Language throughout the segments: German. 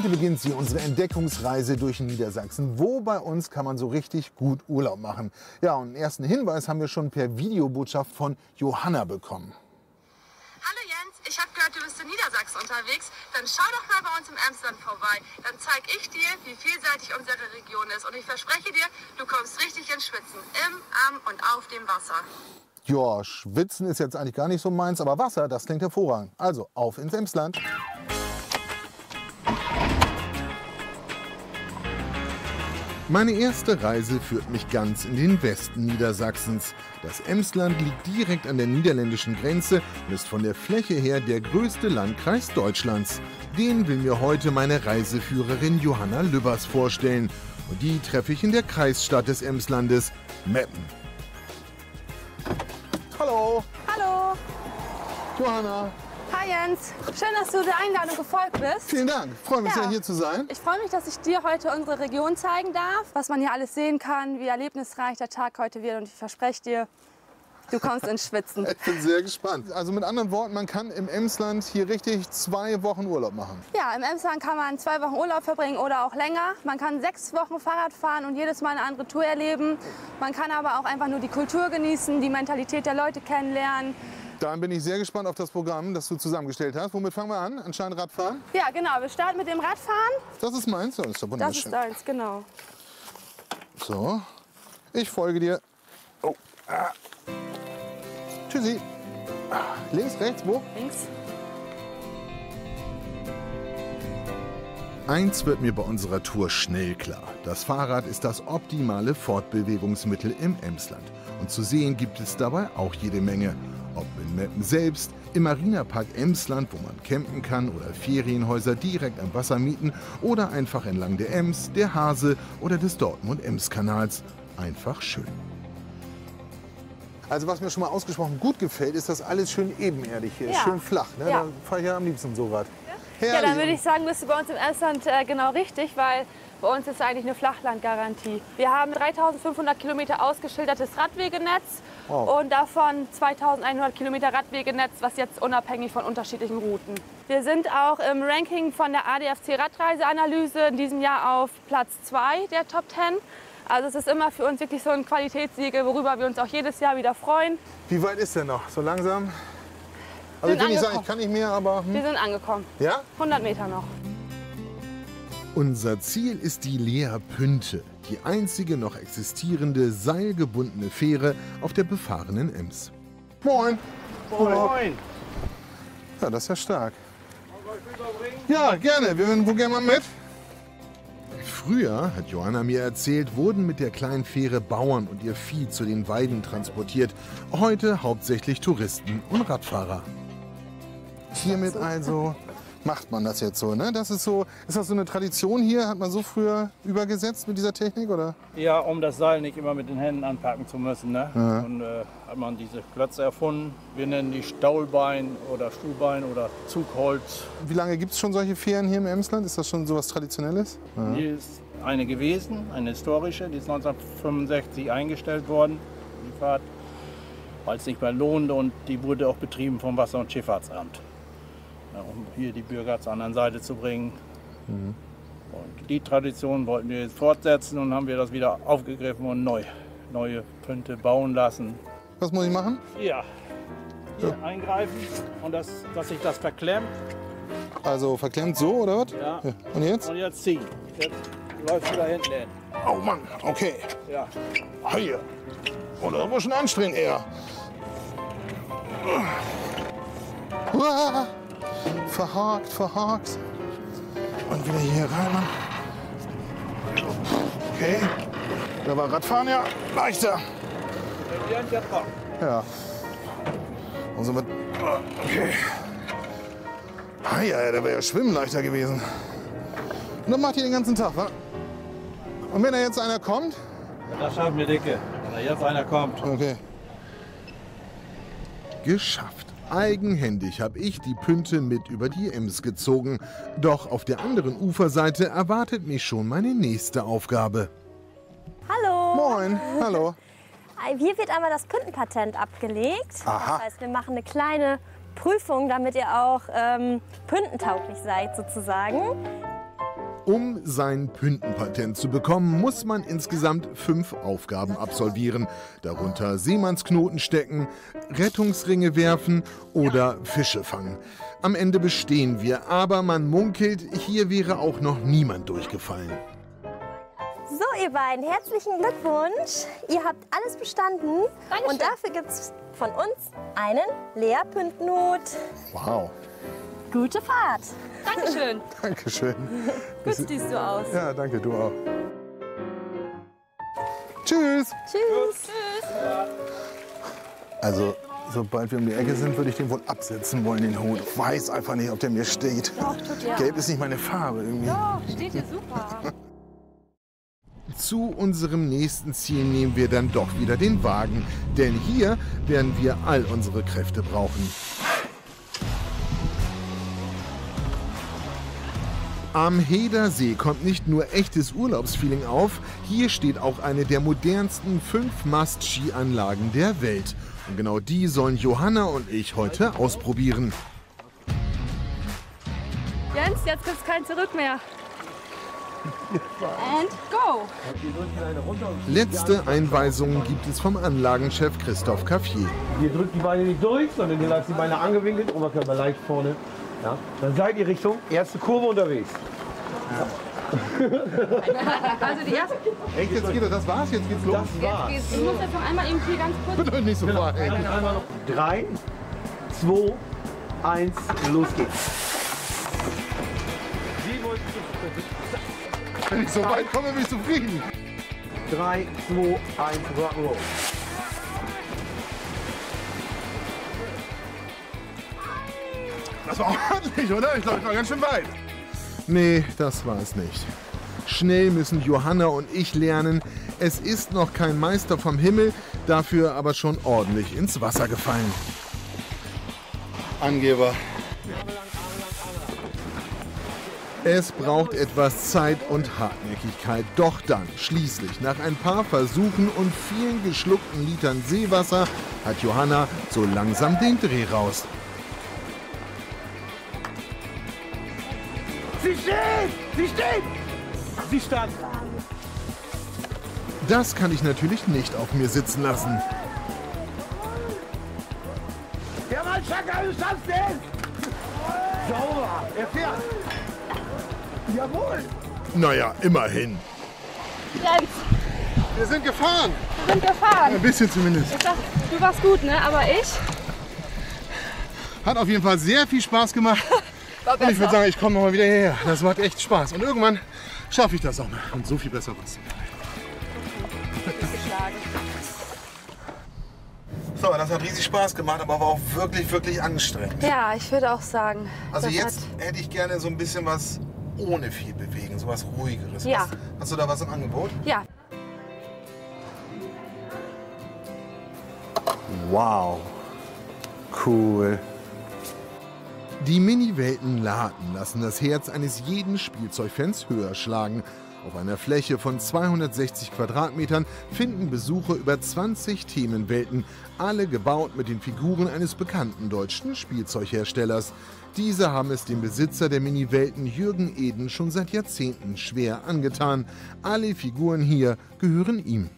Heute beginnt sie, unsere Entdeckungsreise durch Niedersachsen. Wo bei uns kann man so richtig gut Urlaub machen? Ja, und einen ersten Hinweis haben wir schon per Videobotschaft von Johanna bekommen. Hallo Jens, ich habe gehört, du bist in Niedersachsen unterwegs. Dann schau doch mal bei uns im Emsland vorbei. Dann zeige ich dir, wie vielseitig unsere Region ist. Und ich verspreche dir, du kommst richtig ins Schwitzen. Im, am und auf dem Wasser. Ja, Schwitzen ist jetzt eigentlich gar nicht so meins, aber Wasser, das klingt hervorragend. Also auf ins Emsland. Meine erste Reise führt mich ganz in den Westen Niedersachsens. Das Emsland liegt direkt an der niederländischen Grenze und ist von der Fläche her der größte Landkreis Deutschlands. Den will mir heute meine Reiseführerin Johanna Lübbers vorstellen. Und die treffe ich in der Kreisstadt des Emslandes, Meppen. Hallo, Hallo. Johanna. Hi Jens. Schön, dass du der Einladung gefolgt bist. Vielen Dank. Freue mich Ja. sehr, hier zu sein. Ich freue mich, dass ich dir heute unsere Region zeigen darf, was man hier alles sehen kann, wie erlebnisreich der Tag heute wird. Und ich verspreche dir, du kommst ins Schwitzen. Ich bin sehr gespannt. Also mit anderen Worten, man kann im Emsland hier richtig zwei Wochen Urlaub machen. Ja, im Emsland kann man zwei Wochen Urlaub verbringen oder auch länger. Man kann sechs Wochen Fahrrad fahren und jedes Mal eine andere Tour erleben. Man kann aber auch einfach nur die Kultur genießen, die Mentalität der Leute kennenlernen. Dann bin ich sehr gespannt auf das Programm, das du zusammengestellt hast. Womit fangen wir an? Anscheinend Radfahren. Ja, genau. Wir starten mit dem Radfahren. Das ist meins. Das ist doch Das wunderschön. ist deins, genau. So, ich folge dir. Oh. Ah. Tschüssi. Ah, Links, rechts, wo? Links. Eins wird mir bei unserer Tour schnell klar. Das Fahrrad ist das optimale Fortbewegungsmittel im Emsland. Und zu sehen gibt es dabei auch jede Menge. Ob in Meppen selbst, im Marinepark Emsland, wo man campen kann oder Ferienhäuser direkt am Wasser mieten oder einfach entlang der Ems, der Hase oder des Dortmund-Ems-Kanals. Einfach schön. Also was mir schon mal ausgesprochen gut gefällt, ist, dass alles schön ebenerdig hier ist, Ja. schön flach. Ne? Ja. Da fahre ich ja am liebsten so Rad. Ja, dann würde ich sagen, bist du bei uns im Emsland äh, genau richtig, weil bei uns ist eigentlich eine Flachlandgarantie. Wir haben 3500 Kilometer ausgeschildertes Radwegenetz Wow. und davon 2100 Kilometer Radwegenetz, was jetzt unabhängig von unterschiedlichen Routen. Wir sind auch im Ranking von der ADFC Radreiseanalyse in diesem Jahr auf Platz 2 der Top 10. Also es ist immer für uns wirklich so ein Qualitätssiegel, worüber wir uns auch jedes Jahr wieder freuen. Wie weit ist der noch? So langsam? Also ich will nicht sagen, ich kann nicht mehr, aber... Hm. Wir sind angekommen. Ja? 100 Meter noch. Unser Ziel ist die Lea Pünte, die einzige noch existierende seilgebundene Fähre auf der befahrenen Ems. Moin. Moin. Ja, das ist ja stark. Ja, gerne. Wir würden wo gerne mal mit. Früher, hat Johanna mir erzählt, wurden mit der kleinen Fähre Bauern und ihr Vieh zu den Weiden transportiert. Heute hauptsächlich Touristen und Radfahrer. Hiermit also macht man das jetzt so, ne? Das ist so, ist das so eine Tradition hier? Hat man so früher übergesetzt mit dieser Technik, oder? Ja, um das Seil nicht immer mit den Händen anpacken zu müssen. Ne? Und äh, hat man diese Klötze erfunden. Wir nennen die Staulbein oder Stuhlbein oder Zugholz. Wie lange gibt es schon solche Fähren hier im Emsland? Ist das schon so was Traditionelles? Hier ist eine gewesen, eine historische, die ist 1965 eingestellt worden, die Fahrt, weil es nicht mehr lohnte und die wurde auch betrieben vom Wasser- und Schifffahrtsamt. Ja, um hier die Bürger zur anderen Seite zu bringen. Und die Tradition wollten wir jetzt fortsetzen und haben wir das wieder aufgegriffen und neu, neue Pünte bauen lassen. Was muss ich machen? Ja, hier eingreifen und das, dass sich das verklemmt. Also verklemmt so, oder was? Ja. Und jetzt? Und jetzt ziehen. Jetzt läuft wieder hinten hin. Oh Mann, okay. Ja. Ah, Hier. Oh, das war schon anstrengend eher. Uah. Verhakt, verhakt. Und wieder hier rein. Okay. Da war Radfahren ja leichter. Ja. Ja. Und so mit. Okay. Ah ja, da wäre ja Schwimmen leichter gewesen. Und dann macht ihr den ganzen Tag, wa? Und wenn da jetzt einer kommt? Das schaffen wir dicke. Wenn da jetzt einer kommt. Okay. Geschafft. Eigenhändig habe ich die Pünte mit über die Ems gezogen. Doch auf der anderen Uferseite erwartet mich schon meine nächste Aufgabe. Hallo. Moin, hallo. Hier wird einmal das Püntenpatent abgelegt. Aha. Das heißt, wir machen eine kleine Prüfung, damit ihr auch ähm, püntentauglich seid sozusagen. Um sein Püntenpatent zu bekommen, muss man insgesamt fünf Aufgaben absolvieren. Darunter Seemannsknoten stecken, Rettungsringe werfen oder Fische fangen. Am Ende bestehen wir, aber man munkelt, hier wäre auch noch niemand durchgefallen. So, ihr beiden, herzlichen Glückwunsch. Ihr habt alles bestanden. Dankeschön. Und dafür gibt es von uns einen Lea-Püntenhut. Wow, Gute Fahrt. Dankeschön. Dankeschön. Gut siehst du aus. Ja, danke, du auch. Tschüss. Tschüss. Also, sobald wir um die Ecke sind, würde ich den wohl absetzen wollen, den Hut. Ich weiß einfach nicht, ob der mir steht. Doch, tut. Gelb ist nicht meine Farbe irgendwie. Doch, steht dir super. Zu unserem nächsten Ziel nehmen wir dann doch wieder den Wagen, denn hier werden wir all unsere Kräfte brauchen. Am Heder See kommt nicht nur echtes Urlaubsfeeling auf, hier steht auch eine der modernsten Fünf-Mast-Skianlagen der Welt. Und genau die sollen Johanna und ich heute ausprobieren. Jens, jetzt gibt's kein Zurück mehr. And go. Letzte Einweisungen gibt es vom Anlagenchef Christoph Caffier. Ihr drückt die Beine nicht durch, sondern ihr lasst die Beine angewinkelt, Oberkörper leicht vorne. Ja. Dann seid ihr Richtung erste Kurve unterwegs. Also die erste. Echt, jetzt geht das, das war's, jetzt geht's los. Das war's. Ich muss jetzt noch einmal eben hier ganz kurz. Bitte nicht so weit. Dann einmal noch. Drei, zwei, eins, los geht's. Wenn ich so weit komme, bin ich zufrieden. Drei, zwei, eins, Rock'n'Roll. Das war ordentlich, oder? Ich glaube, ich war ganz schön weit. Nee, das war es nicht. Schnell müssen Johanna und ich lernen. Es ist noch kein Meister vom Himmel, dafür aber schon ordentlich ins Wasser gefallen. Angeber. Es braucht etwas Zeit und Hartnäckigkeit. Doch dann, schließlich, nach ein paar Versuchen und vielen geschluckten Litern Seewasser, hat Johanna so langsam den Dreh raus. Steht! Sie steht! Sie stand. Das kann ich natürlich nicht auf mir sitzen lassen. Ja, Mann, Schaka, du schaffst den! Sauber! Er fährt! Jawohl! Naja, immerhin. Jens, Wir sind gefahren. wir sind gefahren. Ein bisschen zumindest. Ich dachte, du warst gut, ne? Aber ich Hat auf jeden Fall sehr viel Spaß gemacht. Und ich würde sagen, ich komme noch mal wieder hierher. Das macht echt Spaß. Und irgendwann schaffe ich das auch mal. Und so viel besser was. So, das hat riesig Spaß gemacht, aber war auch wirklich, wirklich anstrengend. Ja, ich würde auch sagen. Also jetzt hätte ich gerne so ein bisschen was ohne viel bewegen, so was ruhigeres. Ja. Was, hast du da was im Angebot? ja, Wow. Cool. Die Mini-Welten Laden lassen das Herz eines jeden Spielzeugfans höher schlagen. Auf einer Fläche von 260 Quadratmetern finden Besucher über 20 Themenwelten, alle gebaut mit den Figuren eines bekannten deutschen Spielzeugherstellers. Diese haben es dem Besitzer der Mini-Welten Jürgen Eden schon seit Jahrzehnten schwer angetan. Alle Figuren hier gehören ihm.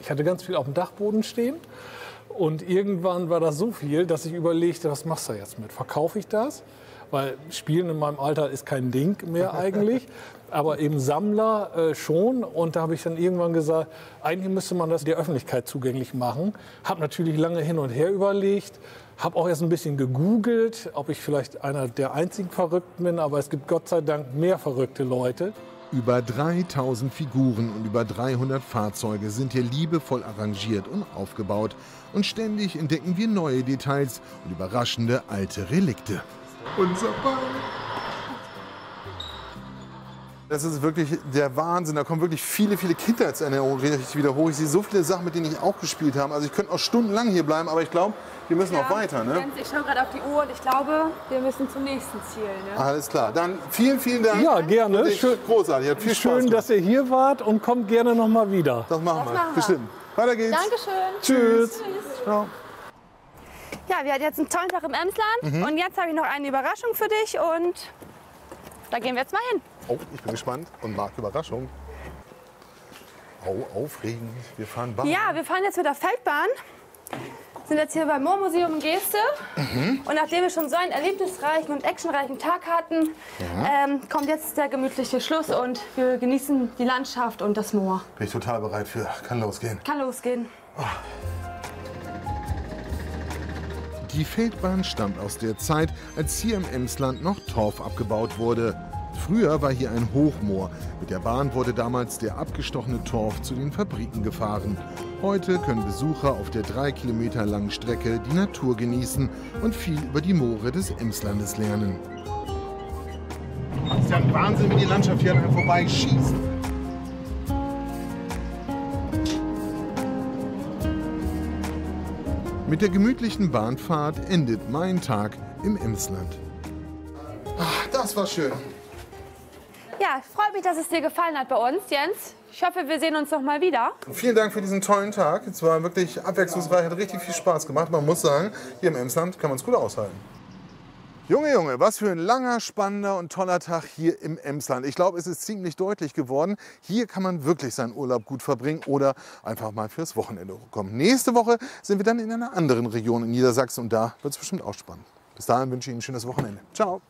Ich hatte ganz viel auf dem Dachboden stehen. Und irgendwann war das so viel, dass ich überlegte, was machst du jetzt mit? Verkaufe ich das? Weil Spielen in meinem Alter ist kein Ding mehr eigentlich. Aber eben Sammler äh, schon. Und da habe ich dann irgendwann gesagt, eigentlich müsste man das der Öffentlichkeit zugänglich machen. Habe natürlich lange hin und her überlegt. Habe auch erst ein bisschen gegoogelt, ob ich vielleicht einer der einzigen Verrückten bin. Aber es gibt Gott sei Dank mehr verrückte Leute. Über 3000 Figuren und über 300 Fahrzeuge sind hier liebevoll arrangiert und aufgebaut. Und ständig entdecken wir neue Details und überraschende alte Relikte. Unser Ball. Das ist wirklich der Wahnsinn. Da kommen wirklich viele, viele Kindheitserinnerungen richtig wieder hoch. Ich sehe so viele Sachen, mit denen ich auch gespielt habe. Also ich könnte auch stundenlang hier bleiben, aber ich glaube, wir müssen auch weiter. Ne? Ich schaue gerade auf die Uhr und ich glaube, wir müssen zum nächsten Ziel. Ne? Alles klar. Dann vielen, vielen Dank. Ja, gerne. Schön- großartig. Hat viel Spaß Schön, dass ihr hier wart und kommt gerne noch mal wieder. Das machen wir. machen wir. Bestimmt. Weiter geht's. Dankeschön. Tschüss. Ciao. Ja, wir hatten jetzt einen tollen Tag im Emsland Mhm. und jetzt habe ich noch eine Überraschung für dich und da gehen wir jetzt mal hin. Oh, ich bin gespannt und mag Überraschung. Oh, aufregend. Wir fahren Bahn. Ja, wir fahren jetzt mit der Feldbahn. Sind jetzt hier beim Moormuseum in Geste. Und nachdem wir schon so einen erlebnisreichen und actionreichen Tag hatten, ähm, kommt jetzt der gemütliche Schluss und wir genießen die Landschaft und das Moor. Bin ich total bereit für. Kann losgehen. Kann losgehen. Die Feldbahn stammt aus der Zeit, als hier im Emsland noch Torf abgebaut wurde. Früher war hier ein Hochmoor. Mit der Bahn wurde damals der abgestochene Torf zu den Fabriken gefahren. Heute können Besucher auf der drei Kilometer langen Strecke die Natur genießen und viel über die Moore des Emslandes lernen. Das ist ja ein Wahnsinn, wie die Landschaft hier an einem vorbeischießt. Mit der gemütlichen Bahnfahrt endet mein Tag im Emsland. Ach, das war schön. Ja, freut mich, dass es dir gefallen hat bei uns, Jens. Ich hoffe, wir sehen uns noch mal wieder. Vielen Dank für diesen tollen Tag. Es war wirklich abwechslungsreich, hat richtig viel Spaß gemacht. Man muss sagen, hier im Emsland kann man es gut aushalten. Junge, Junge, was für ein langer, spannender und toller Tag hier im Emsland. Ich glaube, es ist ziemlich deutlich geworden. Hier kann man wirklich seinen Urlaub gut verbringen oder einfach mal fürs Wochenende kommen. Nächste Woche sind wir dann in einer anderen Region in Niedersachsen und da wird es bestimmt auch spannend. Bis dahin wünsche ich Ihnen ein schönes Wochenende. Ciao.